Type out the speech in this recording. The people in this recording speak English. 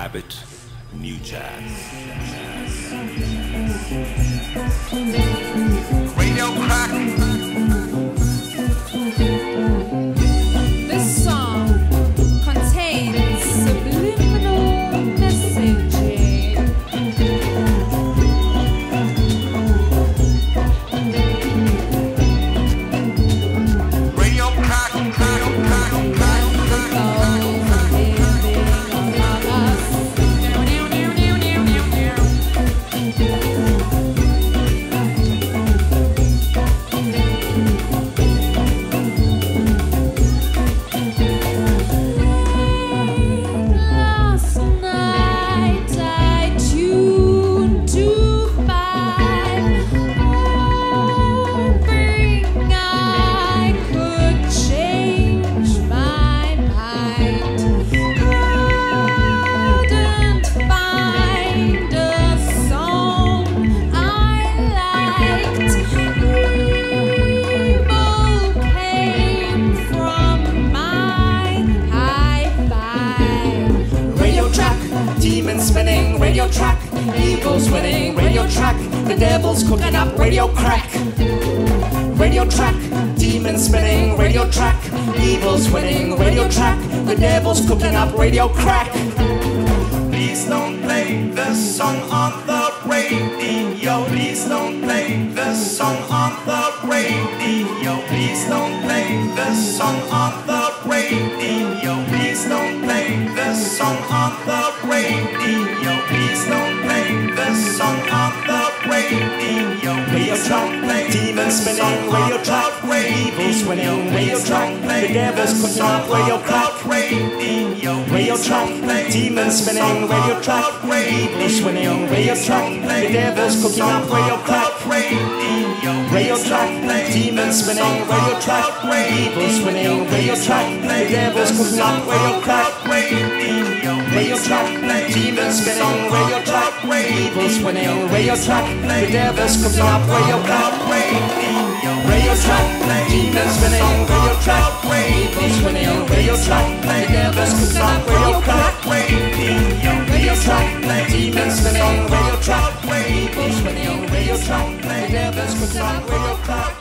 Abbott Nu Jazz. Radio crack. This song contains subliminal radio track, evil's winning, radio track, the devil's cooking up, radio crack. Radio track, demons spinning, radio track, evil's winning, radio track, the devil's cooking up, radio crack. Please don't play the song on the radio. Please don't play the song on the radio. Please don't play the song on the radio. Please don't play the song on the radio. Track, demons spinning, radio track, evil's winning, radio track, the devil's cooking up, radio crack. Radio track, demons spinning, radio track, evil's winning, radio track, the devil's cooking up, radio crack. Radio track, demons spinning, radio track, evil's winning, radio track, the devil's cooking up, radio crack. Radio track, demons spinning, radio track, evil's winning, radio track, the devil's cooking up, radio crack. Radio track, demons spinning, radio track, evil's winning, radio track, the devil's cooking up, radio crack. Radio track, demons spinning, radio track, evil's winning, radio track, the devil's cooking up, radio crack.